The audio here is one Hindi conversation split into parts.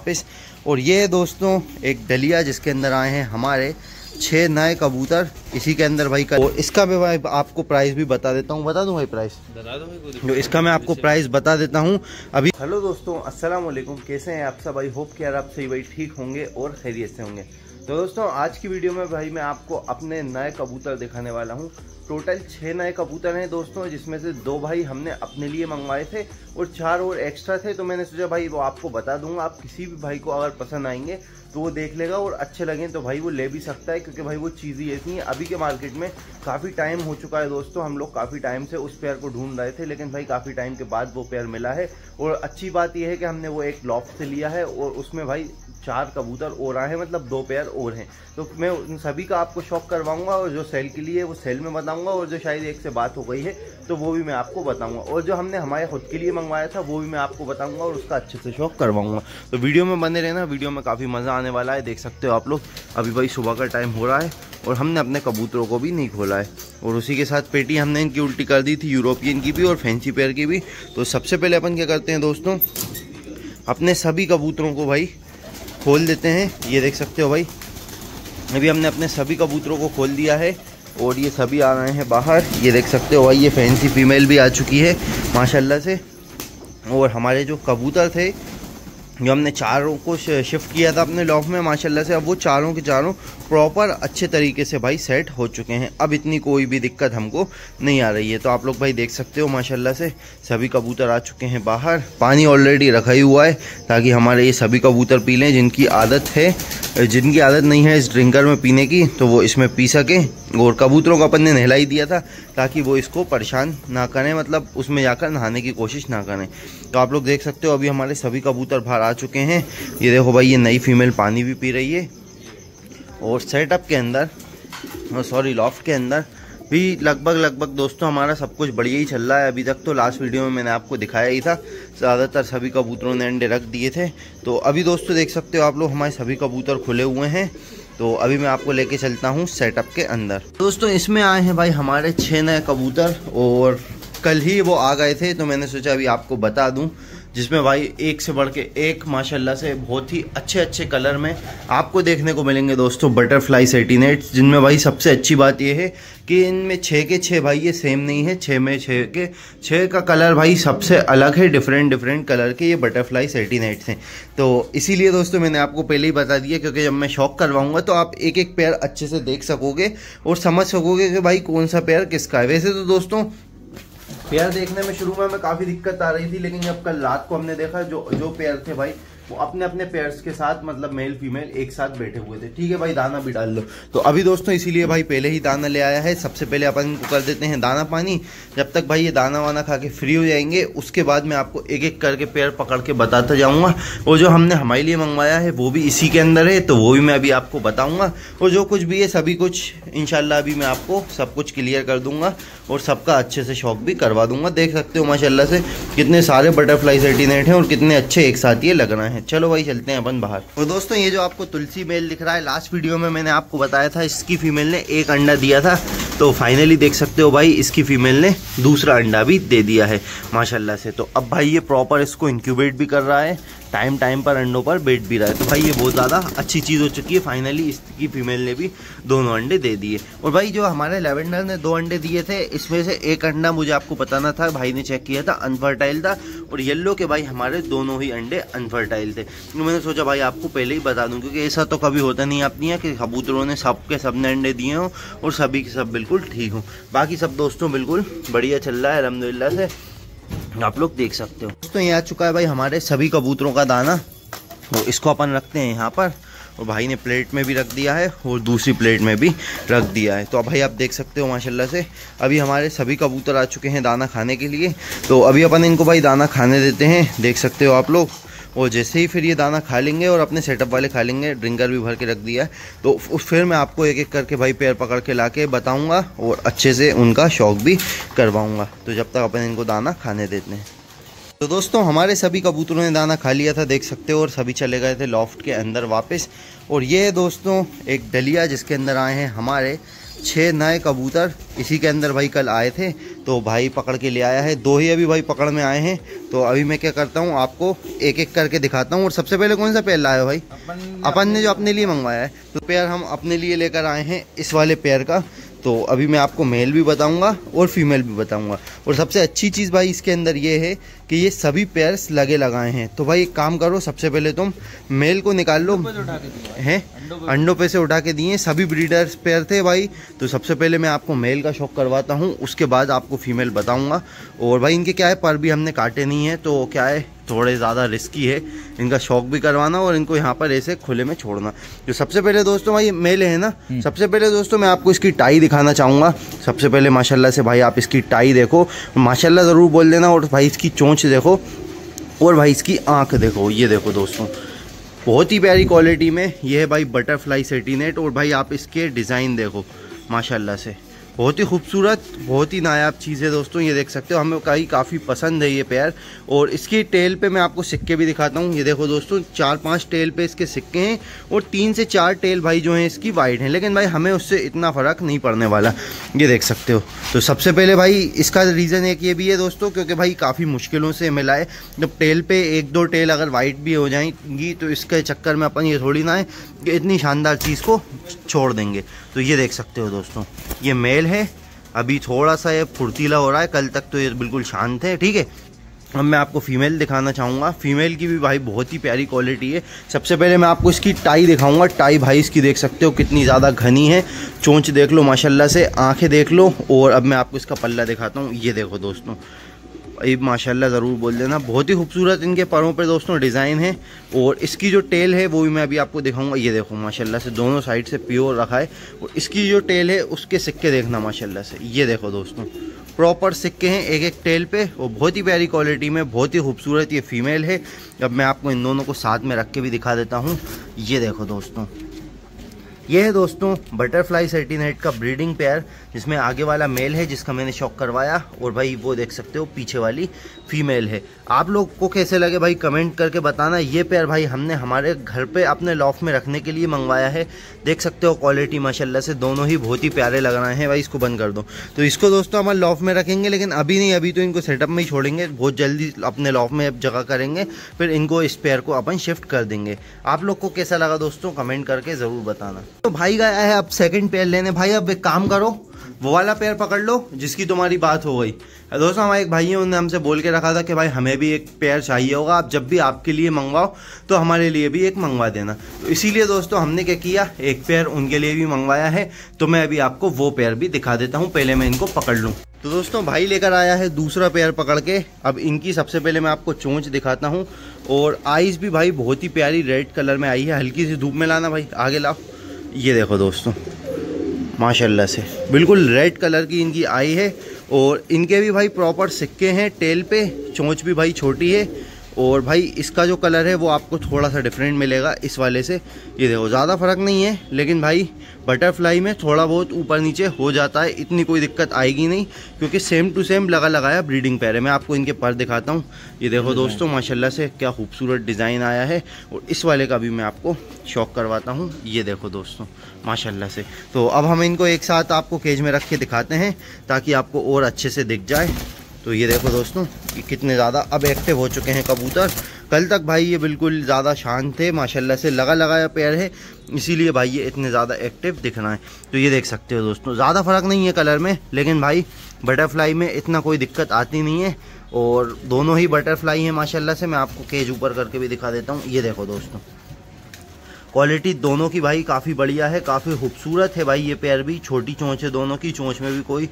वापस। और ये है दोस्तों एक डलिया जिसके अंदर आए हैं हमारे छः नए कबूतर इसी के अंदर भाई कर इसका भी भाई आपको प्राइस भी बता देता हूँ। बता दूँ भाई प्राइस बता दो जो इसका मैं आपको प्राइस बता देता हूँ। अभी हेलो दोस्तों अस्सलाम वालेकुम। कैसे हैं आप सब? भाई होप कि यार आप सही भाई ठीक होंगे और खैरियत से होंगे। तो दोस्तों आज की वीडियो में भाई मैं आपको अपने नए कबूतर दिखाने वाला हूँ। टोटल छः नए कबूतर हैं दोस्तों, जिसमें से दो भाई हमने अपने लिए मंगवाए थे और चार और एक्स्ट्रा थे। तो मैंने सोचा, भाई, वो आपको बता दूँगा, आप किसी भी भाई को अगर पसंद आएँगे तो वो देख लेगा और अच्छे लगे। तो भाई, वो ले भी सकता है, क्योंकि भाई, वो चीज़ ही ऐसी हैं। अभी के मार्केट में काफ़ी टाइम हो चुका है दोस्तों, हम लोग काफ़ी टाइम से उस पेयर को ढूंढ रहे थे, लेकिन भाई, काफ़ी टाइम के बाद वो पेयर मिला है। और अच्छी बात यह है कि हमने वो एक लॉफ्ट से लिया है और उसमें भाई, चार कबूतर और आए हैं मतलब दो पेयर और हैं। तो मैं उन सभी का आपको शौक करवाऊँगा और जो सेल के लिए वो सेल में बताऊँगा। और जो शायद एक से बात हो गई है तो वो भी मैं आपको बताऊँगा। और जो हमने हमारे खुद के लिए मंगवाया था, वो भी मैं आपको बताऊँगा और उसका अच्छे से शौक करवाऊँगा। तो वीडियो में बने रहना, वीडियो में काफ़ी मज़ा आने वाला है, देख सकते हो आप लोग। अभी भाई सुबह का टाइम हो रहा है और हमने अपने कबूतरों को भी नहीं खोला है। और उसी के साथ पेटी हमने इनकी उल्टी कर दी थी, यूरोपियन की भी और फैंसी पेयर की भी। तो सबसे पहले अपन क्या करते हैं दोस्तों? अपने सभी कबूतरों को भाई खोल देते हैं। ये देख सकते हो भाई, अभी हमने अपने सभी कबूतरों को खोल दिया है। और ये सभी आ रहे हैं बाहर। ये देख सकते हो भाई, ये फैंसी फीमेल भी आ चुकी है, माशाल्लाह से। और हमारे जो कबूतर थे, जो हमने चारों को शिफ्ट किया था अपने लॉफ में, माशाल्लाह से। अब वो चारों के चारों प्रॉपर अच्छे तरीके से भाई सेट हो चुके हैं। अब इतनी कोई भी दिक्कत हमको नहीं आ रही है। तो आप लोग भाई देख सकते हो, माशाल्लाह से, सभी कबूतर आ चुके हैं बाहर। पानी ऑलरेडी रखा ही हुआ है, ताकि हमारे ये सभी कबूतर पी लें, जिनकी आदत है। जिनकी आदत नहीं है इस ड्रिंकर में पीने की तो वो इसमें पी सकें। और कबूतरों को अपन ने नहला ही दिया था, ताकि वो इसको परेशान ना करें मतलब उसमें जाकर नहाने की कोशिश ना करें। तो आप लोग देख सकते हो, अभी हमारे सभी कबूतर बाहर आ चुके हैं। ये देखो भाई, ये नई फीमेल पानी भी पी रही है। और सेटअप के अंदर सॉरी लॉफ्ट के अंदर भी लगभग लगभग दोस्तों हमारा सब कुछ बढ़िया ही चल रहा है। अभी तक तो लास्ट वीडियो में मैंने आपको दिखाया ही था। ज़्यादातर सभी कबूतरों ने अंडे रख दिए थे। तो अभी दोस्तों देख सकते हो आप लोग, हमारे सभी कबूतर खुले हुए हैं। तो अभी मैं आपको लेके चलता हूँ सेटअप के अंदर। दोस्तों, इसमें आए हैं भाई हमारे छः नए कबूतर और कल ही वो आ गए थे तो मैंने सोचा अभी आपको बता दूँ। जिसमें भाई एक से बढ़ के एक माशाल्लाह से बहुत ही अच्छे अच्छे कलर में आपको देखने को मिलेंगे दोस्तों बटरफ्लाई सेटिनेट्स, जिनमें भाई सबसे अच्छी बात यह है कि इनमें छः के छः भाई ये सेम नहीं है छः में छः के छः का कलर भाई सबसे अलग है डिफरेंट डिफरेंट कलर के ये बटरफ्लाई सेटिनेट्स हैं। तो इसीलिए दोस्तों मैंने आपको पहले ही बता दिया, क्योंकि जब मैं शौक करवाऊँगा तो आप एक एक पेयर अच्छे से देख सकोगे और समझ सकोगे कि भाई कौन सा पेयर किसका है। वैसे तो दोस्तों पेयर देखने में शुरू में हमें काफ़ी दिक्कत आ रही थी, लेकिन जब कल रात को हमने देखा, जो जो पेयर थे भाई वो अपने अपने पेयर्स के साथ मतलब मेल फीमेल एक साथ बैठे हुए थे। ठीक है भाई, दाना भी डाल लो। तो अभी दोस्तों, इसीलिए भाई पहले ही दाना ले आया है। सबसे पहले अपन को कर देते हैं दाना पानी। जब तक भाई ये दाना वाना खा के फ्री हो जाएँगे, उसके बाद मैं आपको एक एक करके पेयर पकड़ के बताता जाऊँगा। और जो हमने हमारे लिए मंगवाया है, वो भी इसी के अंदर है तो वो भी मैं अभी आपको बताऊँगा। और जो कुछ भी है, सभी कुछ इनशाला अभी मैं आपको सब कुछ क्लियर कर दूँगा और सबका अच्छे से शौक भी करवा दूँगा। देख सकते हो माशाला से कितने सारे बटरफ्लाई सेटिनेट हैं और कितने अच्छे एक साथ ये लगना रहे हैं। चलो भाई, चलते हैं अपन बाहर। और दोस्तों, ये जो आपको तुलसी मेल दिख रहा है लास्ट वीडियो में मैंने आपको बताया था, इसकी फीमेल ने एक अंडा दिया था। तो फाइनली देख सकते हो भाई, इसकी फीमेल ने दूसरा अंडा भी दे दिया है, माशाल्लाह से। तो अब भाई ये प्रॉपर इसको इंक्यूबेट भी कर रहा है। टाइम टाइम पर अंडों पर बैठ भी रहा है। तो भाई ये बहुत ज़्यादा अच्छी चीज़ हो चुकी है। फाइनली इसकी फीमेल ने भी दोनों अंडे दे दिए। और भाई जो हमारे लेवेंडर ने दो अंडे दिए थे, इसमें से एक अंडा मुझे आपको बताना था, भाई ने चेक किया था अनफर्टाइल था। और येल्लो के भाई हमारे दोनों ही अंडे अनफर्टाइल थे। तो मैंने सोचा, भाई आपको पहले ही बता दूँ, क्योंकि ऐसा तो कभी होता नहीं अपनी है कि कबूतरों ने सब के सबने अंडे दिए हों और सभी के सब बिल्कुल ठीक हों। बाकी सब दोस्तों, बिल्कुल बढ़िया चल रहा है अलहमदिल्ला से। आप लोग देख सकते हो। दोस्तों, ये आ चुका है भाई हमारे सभी कबूतरों का दाना। तो इसको अपन रखते हैं यहाँ पर। और भाई ने प्लेट में भी रख दिया है और दूसरी प्लेट में भी रख दिया है। तो अब भाई आप देख सकते हो, माशाल्लाह से, अभी हमारे सभी कबूतर आ चुके हैं दाना खाने के लिए। तो अभी अपन इनको भाई दाना खाने देते हैं। देख सकते हो आप लोग। और जैसे ही फिर ये दाना खा लेंगे और अपने सेटअप वाले खा लेंगे ड्रिंकर भी भर के रख दिया तो फिर मैं आपको एक एक करके भाई पैर पकड़ के ला के बताऊँगा और अच्छे से उनका शौक भी करवाऊँगा। तो जब तक अपन इनको दाना खाने देते हैं। तो दोस्तों, हमारे सभी कबूतरों ने दाना खा लिया था, देख सकते हो, और सभी चले गए थे लॉफ्ट के अंदर वापस। और ये दोस्तों, एक डलिया जिसके अंदर आए हैं हमारे छः नए कबूतर इसी के अंदर भाई कल आए थे तो भाई पकड़ के ले आया है। दो ही अभी भाई पकड़ में आए हैं तो अभी मैं क्या करता हूँ आपको एक एक करके दिखाता हूँ। और सबसे पहले कौन सा पेयर लाया भाई? अपन ने जो अपने लिए मंगवाया है। तो पेयर हम अपने लिए लेकर आए हैं इस वाले पेयर का। तो अभी मैं आपको मेल भी बताऊँगा और फीमेल भी बताऊँगा। और सबसे अच्छी चीज़ भाई इसके अंदर ये है कि ये सभी पेयर्स लगे लगाए हैं। तो भाई एक काम करो सबसे पहले तुम मेल को निकाल लो। हैं? अंडों पे से उठा के दिए। सभी ब्रीडर्स पेयर थे भाई। तो सबसे पहले मैं आपको मेल का शौक करवाता हूँ उसके बाद आपको फीमेल बताऊँगा। और भाई इनके क्या है? पर भी हमने काटे नहीं है तो क्या है? थोड़े ज़्यादा रिस्की है इनका शौक भी करवाना और इनको यहाँ पर ऐसे खुले में छोड़ना। जो सबसे पहले दोस्तों भाई मेले है ना हम्म। सबसे पहले दोस्तों मैं आपको इसकी टाई दिखाना चाहूँगा। सबसे पहले माशाल्लाह से भाई आप इसकी टाई देखो माशाल्लाह ज़रूर बोल देना और भाई इसकी चोंच देखो और भाई इसकी आँख देखो। ये देखो दोस्तों बहुत ही प्यारी क्वालिटी में ये है भाई बटरफ्लाई सेटीनेट और भाई आप इसके डिज़ाइन देखो माशाल्लाह से। बहुत ही खूबसूरत, बहुत ही नायाब चीज़ है दोस्तों, ये देख सकते हो, हमें कहीं काफ़ी पसंद है ये पेयर और इसकी टेल पे मैं आपको सिक्के भी दिखाता हूँ। ये देखो दोस्तों, चार पाँच टेल पे इसके सिक्के हैं और तीन से चार टेल भाई जो हैं इसकी वाइट हैं। लेकिन भाई हमें उससे इतना फ़र्क नहीं पड़ने वाला, ये देख सकते हो। तो सबसे पहले भाई इसका रीज़न एक ये भी है दोस्तों, क्योंकि भाई काफ़ी मुश्किलों से मिलाए जब टेल पर एक दो टेल अगर वाइट भी हो जाएँगी तो इसके चक्कर में अपन ये थोड़ी ना है, कि इतनी शानदार चीज़ को छोड़ देंगे। तो ये देख सकते हो दोस्तों, ये मेल है। अभी थोड़ा सा ये फुर्तीला हो रहा है, कल तक तो ये बिल्कुल शांत है, ठीक है? अब मैं आपको फीमेल दिखाना चाहूँगा। फीमेल की भी भाई बहुत ही प्यारी क्वालिटी है। सबसे पहले मैं आपको इसकी टाई दिखाऊँगा। टाई भाई इसकी देख सकते हो कितनी ज़्यादा घनी है। चोंच देख लो, माशाल्लाह से। आँखें देख लो और अब मैं आपको इसका पल्ला दिखाता हूँ। ये देखो दोस्तों ये माशाल्लाह ज़रूर बोल देना। बहुत ही खूबसूरत इनके परों पर दोस्तों डिज़ाइन है और इसकी जो टेल है वो भी मैं अभी आपको दिखाऊँगा। ये देखो, माशाल्लाह से दोनों साइड से प्योर रखा है और इसकी जो टेल है उसके सिक्के देखना माशाल्लाह से। ये देखो दोस्तों, प्रॉपर सिक्के हैं एक एक टेल पे और बहुत ही प्यारी क्वालिटी में, बहुत ही खूबसूरत ये फीमेल है। अब मैं आपको इन दोनों को साथ में रख के भी दिखा देता हूँ। ये देखो दोस्तों, ये है दोस्तों बटरफ्लाई सर्टिनेट का ब्रीडिंग पेयर। जिसमें आगे वाला मेल है जिसका मैंने शौक करवाया, और भाई वो देख सकते हो, पीछे वाली फीमेल है। आप लोग को कैसे लगे भाई कमेंट करके बताना? ये पेयर भाई हमने हमारे घर पे अपने लॉफ में रखने के लिए मंगवाया है। देख सकते हो क्वालिटी माशाल्लाह से दोनों ही बहुत ही प्यारे लग रहे हैं भाई, इसको बंद कर दो। तो इसको दोस्तों हमारे लॉफ में रखेंगे, लेकिन अभी नहीं, अभी तो इनको सेटअप में ही छोड़ेंगे। बहुत जल्दी अपने लॉफ में जगह करेंगे, फिर इनको इस पेयर को अपन शिफ्ट कर देंगे। आप लोग को कैसा लगा दोस्तों? कमेंट करके ज़रूर बताना। तो भाई गया है अब सेकंड पेयर लेने। भाई अब एक काम करो वो वाला पेयर पकड़ लो, जिसकी तुम्हारी बात हो गई। दोस्तों, हमारे एक भाई है उन्होंने हमसे बोल के रखा था कि भाई, हमें भी एक पेयर चाहिए होगा, आप जब भी आपके लिए मंगवाओ तो हमारे लिए भी एक मंगवा देना। तो इसीलिए दोस्तों, हमने क्या किया, एक पेयर उनके लिए भी मंगवाया है तो मैं अभी आपको वो पेयर भी दिखा देता हूँ, पहले मैं इनको पकड़ लूँ। तो दोस्तों, भाई लेकर आया है दूसरा पेयर पकड़ के। अब इनकी सबसे पहले मैं आपको चोंच दिखाता हूँ, और आइज़ भी भाई बहुत ही प्यारी रेड कलर में आई है, हल्की सी धूप में लाना भाई, आगे लाओ। ये देखो दोस्तों। माशाल्लाह से। बिल्कुल रेड कलर की इनकी आई है और इनके भी भाई प्रॉपर सिक्के हैं, टेल पे, चोंच भी भाई छोटी है। और भाई इसका जो कलर है वो आपको थोड़ा सा डिफरेंट मिलेगा इस वाले से। ये देखो ज़्यादा फ़र्क नहीं है लेकिन भाई बटरफ्लाई में थोड़ा बहुत ऊपर नीचे हो जाता है इतनी कोई दिक्कत आएगी नहीं क्योंकि सेम टू सेम लगा लगाया ब्रीडिंग पैर है। मैं आपको इनके पर दिखाता हूँ। ये देखो दोस्तों माशाल्लाह से क्या खूबसूरत डिज़ाइन आया है। और इस वाले का भी मैं आपको शौक करवाता हूँ। ये देखो दोस्तों माशाल्लाह से। तो अब हम इनको एक साथ आपको केज में रख के दिखाते हैं ताकि आपको और अच्छे से दिख जाए। तो ये देखो दोस्तों कि कितने ज़्यादा अब एक्टिव हो चुके हैं कबूतर। कल तक भाई ये बिल्कुल ज़्यादा शांत थे, माशाल्लाह से लगा लगाया पैर है, इसीलिए भाई ये इतने ज़्यादा एक्टिव दिख रहा है। तो ये देख सकते हो दोस्तों, ज़्यादा फ़र्क नहीं है कलर में, लेकिन भाई बटरफ्लाई में इतना कोई दिक्कत आती नहीं है, और दोनों ही बटरफ्लाई हैं माशाल्लाह से, मैं आपको केज ऊपर करके भी दिखा देता हूँ। ये देखो दोस्तों क्वालिटी दोनों की भाई काफ़ी बढ़िया है, काफ़ी खूबसूरत है भाई ये पैर भी। छोटी चोंच है दोनों की, चोंच में भी कोई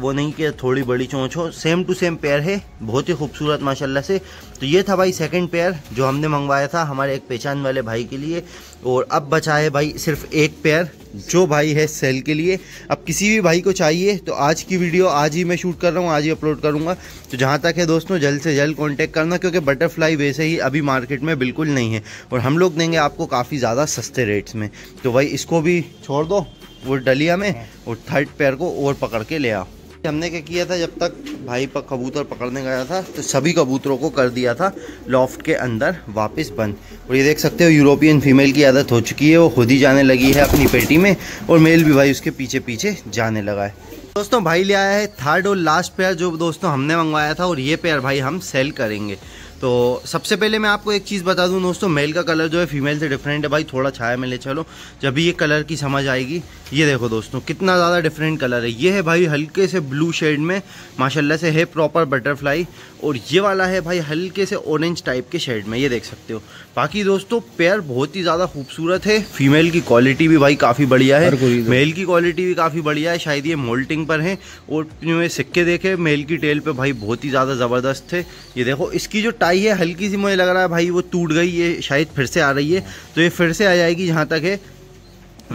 वो नहीं कि थोड़ी बड़ी चोंच हो। सेम टू सेम पैर है, बहुत ही खूबसूरत माशाल्लाह से। तो ये था भाई सेकंड पेयर जो हमने मंगवाया था हमारे एक पहचान वाले भाई के लिए। और अब बचा है भाई सिर्फ़ एक पेयर जो भाई है सेल के लिए। अब किसी भी भाई को चाहिए तो आज की वीडियो आज ही मैं शूट कर रहा हूँ आज ही अपलोड करूँगा। तो जहाँ तक है दोस्तों जल्द से जल्द कॉन्टैक्ट करना क्योंकि बटरफ्लाई वैसे ही अभी मार्केट में बिल्कुल नहीं है। और हम लोग देंगे आपको काफ़ी ज़्यादा सस्ते रेट्स में। तो भाई इसको भी छोड़ दो वो डलिया में और थर्ड पेयर को और पकड़ के ले आओ। हमने क्या किया था, जब तक भाई पर कबूतर पकड़ने गया था तो सभी कबूतरों को कर दिया था लॉफ्ट के अंदर वापस बंद। और ये देख सकते हो यूरोपियन फीमेल की आदत हो चुकी है, वो खुद ही जाने लगी है अपनी पेटी में, और मेल भी भाई उसके पीछे पीछे जाने लगा है। दोस्तों, भाई ले आया है थर्ड और लास्ट पेयर जो दोस्तों हमने मंगवाया था, और ये पेयर भाई हम सेल करेंगे। तो सबसे पहले मैं आपको एक चीज़ बता दूँ दोस्तों मेल का कलर जो है फीमेल से डिफरेंट है। भाई थोड़ा छाया में ले चलो जब भी ये कलर की समझ आएगी। ये देखो दोस्तों कितना ज़्यादा डिफरेंट कलर है। ये है भाई हल्के से ब्लू शेड में माशाल्लाह से है प्रॉपर बटरफ्लाई और ये वाला है भाई हल्के से ऑरेंज टाइप के शेड में ये देख सकते हो। बाकी दोस्तों पेयर बहुत ही ज़्यादा खूबसूरत है। फीमेल की क्वालिटी भी भाई काफ़ी बढ़िया है। मेल की क्वालिटी भी काफ़ी बढ़िया है। शायद ये मोल्टिंग पर है। और सिक्के देखे मेल की टेल पर भाई बहुत ही ज़्यादा ज़बरदस्त है। ये देखो इसकी जो टाई है, हल्की सी मुझे लग रहा है भाई वो टूट गई, ये शायद फिर से आ रही है। तो ये फिर से आ जाएगी जहाँ तक है।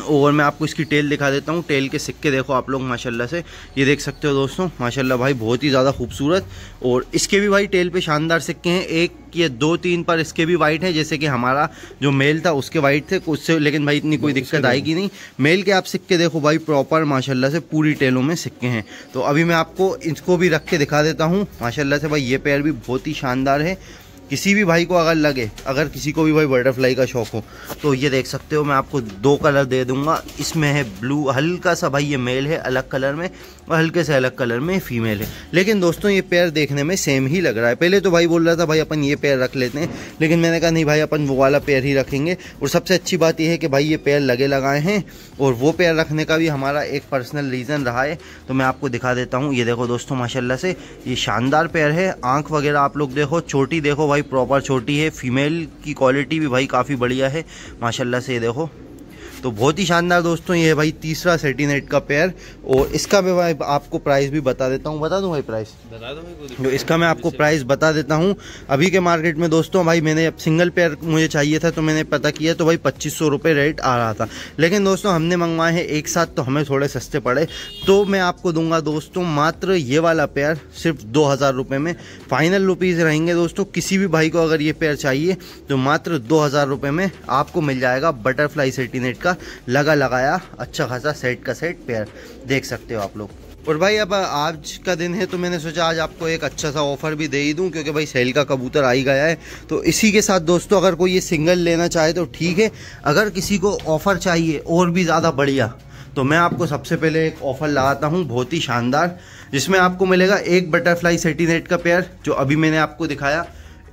और मैं आपको इसकी टेल दिखा देता हूँ। टेल के सिक्के देखो आप लोग माशाल्लाह से। ये देख सकते हो दोस्तों माशाल्लाह भाई बहुत ही ज़्यादा खूबसूरत। और इसके भी भाई टेल पे शानदार सिक्के हैं। एक ये दो तीन पर इसके भी वाइट हैं जैसे कि हमारा जो मेल था उसके वाइट थे उससे लेकिन भाई इतनी कोई दिक्कत आएगी नहीं। मेल के आप सिक्के देखो भाई प्रॉपर माशाला से पूरी टेलों में सिक्के हैं। तो अभी मैं आपको इसको भी रख के दिखा देता हूँ। माशाला से भाई ये पेयर भी बहुत ही शानदार है। किसी भी भाई को अगर लगे, अगर किसी को भी भाई बटरफ्लाई का शौक हो तो ये देख सकते हो, मैं आपको दो कलर दे दूँगा। इसमें है ब्लू हल्का सा भाई ये मेल है, अलग कलर में। और हल्के से अलग कलर में फीमेल है। लेकिन दोस्तों, ये पेयर देखने में सेम ही लग रहा है। पहले तो भाई बोल रहा था, भाई, अपन ये पेयर रख लेते हैं। लेकिन मैंने कहा, नहीं भाई, अपन वो वाला पेयर ही रखेंगे। और सबसे अच्छी बात यह है कि भाई ये पेयर लगे लगाए हैं और वो पेयर रखने का भी हमारा एक पर्सनल रीज़न रहा है। तो मैं आपको दिखा देता हूँ। ये देखो दोस्तों माशाला से, ये शानदार पेयर है। आँख वगैरह आप लोग देखो छोटी देखो भाई प्रॉपर छोटी है। फीमेल की क्वालिटी भी भाई काफ़ी बढ़िया है। माशाला से ये देखो। तो बहुत ही शानदार दोस्तों ये है भाई तीसरा सेटिनेट का पेयर और इसका मैं भाई आपको प्राइस भी बता देता हूँ। बता दूँ भाई प्राइस बता दो तो इसका मैं आपको प्राइस बता देता हूँ। अभी के मार्केट में दोस्तों भाई मैंने अब सिंगल पेयर मुझे चाहिए था तो मैंने पता किया तो भाई पच्चीस सौ रेट आ रहा था। लेकिन दोस्तों हमने मंगवाए हैं एक साथ तो हमें थोड़े सस्ते पड़े। तो मैं आपको दूँगा दोस्तों मात्र ये वाला पेयर सिर्फ़ दो हज़ार रुपये में। फाइनल रुपीज़ रहेंगे दोस्तों किसी भी भाई को अगर ये पेयर चाहिए तो मात्र दो हज़ार रुपये में आपको मिल जाएगा बटरफ्लाई सेटिनेट का का लगा लगाया अच्छा खासा सेट का सेट पेयर, देख सकते हो आप लोग। और भाई, अब आज का दिन है तो मैंने सोचा आज आपको एक अच्छा सा ऑफ़र भी दे ही दूँ, क्योंकि भाई सेल का कबूतर आ ही गया है। तो इसी के साथ दोस्तों, अगर कोई ये सिंगल लेना चाहे तो ठीक है, अगर किसी को ऑफ़र चाहिए और भी ज़्यादा बढ़िया तो मैं आपको सबसे पहले एक ऑफ़र लगाता हूँ, बहुत ही शानदार, जिसमें आपको मिलेगा एक बटरफ्लाई सेटिनेट का पेयर जो अभी मैंने आपको दिखाया।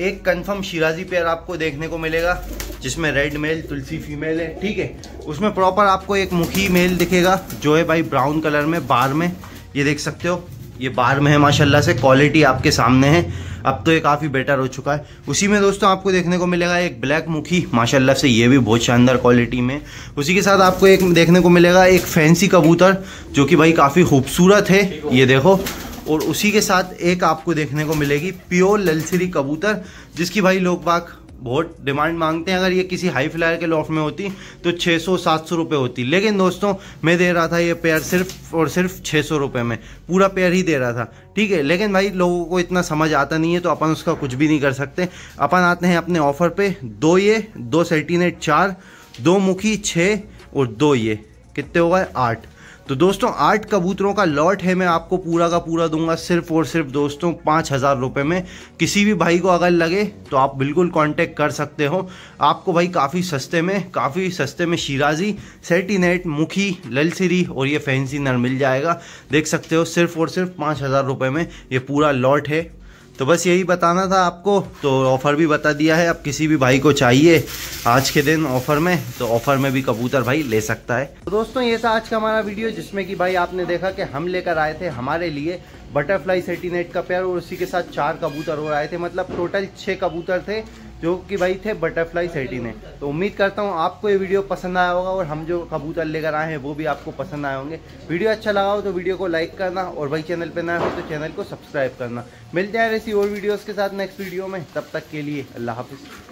एक कंफर्म शिराजी पेयर आपको देखने को मिलेगा, जिसमें रेड मेल तुलसी फीमेल है, ठीक है? उसमें प्रॉपर आपको एक मुखी मेल दिखेगा, जो है भाई ब्राउन कलर में, बार में। ये देख सकते हो, ये बार में है, माशाल्लाह से। क्वालिटी आपके सामने है। अब तो ये काफ़ी बेटर हो चुका है। उसी में दोस्तों आपको देखने को मिलेगा एक ब्लैक मुखी, माशाल्लाह से ये भी बहुत शानदार क्वालिटी में। उसी के साथ आपको एक देखने को मिलेगा एक फैंसी कबूतर, जो कि भाई काफ़ी खूबसूरत है। ये देखो और उसी के साथ एक आपको देखने को मिलेगी प्योर ललसरी कबूतर, जिसकी भाई लोग बाग बहुत डिमांड मांगते हैं। अगर ये किसी हाई फ्लायर के लॉफ्ट में होती तो 600-700 रुपए होती। लेकिन दोस्तों, मैं दे रहा था ये पेयर सिर्फ़ और सिर्फ़ 600 रुपए में। पूरा पेयर ही दे रहा था, ठीक है? लेकिन भाई लोगों को इतना समझ आता नहीं है तो अपन उसका कुछ भी नहीं कर सकते। अपन आते हैं अपने ऑफ़र पे। दो ये, दो सेटिनेट चार, दो मुखी छः और दो ये। कितने हो गए? आठ। तो दोस्तों, आठ कबूतरों का लॉट है, मैं आपको पूरा का पूरा दूँगा सिर्फ़ और सिर्फ़ दोस्तों पाँच हज़ार रुपये में। किसी भी भाई को अगर लगे तो आप बिल्कुल कांटेक्ट कर सकते हो। आपको भाई काफ़ी सस्ते में, काफ़ी सस्ते में शिराजी, सेटिनेट, मुखी, ललसिरी और ये फैंसी नर मिल जाएगा। देख सकते हो, सिर्फ़ और सिर्फ़ पाँच हज़ार रुपये में ये पूरा लॉट है। तो बस यही बताना था आपको। तो ऑफ़र भी बता दिया है आप किसी भी भाई को चाहिए आज के दिन ऑफ़र में तो ऑफ़र में भी कबूतर भाई ले सकता है। तो दोस्तों, ये था आज का हमारा वीडियो जिसमें कि भाई आपने देखा कि हम लेकर आए थे हमारे लिए बटरफ्लाई सेटिनेट का पेयर, और उसी के साथ चार कबूतर और आए थे। मतलब टोटल छः कबूतर थे। जो कि भाई थे बटरफ्लाई सेटी ने तो उम्मीद करता हूँ आपको ये वीडियो पसंद आया होगा और हम जो कबूतर लेकर आए हैं, वो भी आपको पसंद आए होंगे। वीडियो अच्छा लगा हो तो वीडियो को लाइक करना और भाई चैनल पर नया हो तो चैनल को सब्सक्राइब करना। मिलते हैं ऐसी और वीडियोज़ के साथ नेक्स्ट वीडियो में। तब तक के लिए अल्लाह हाफिज़।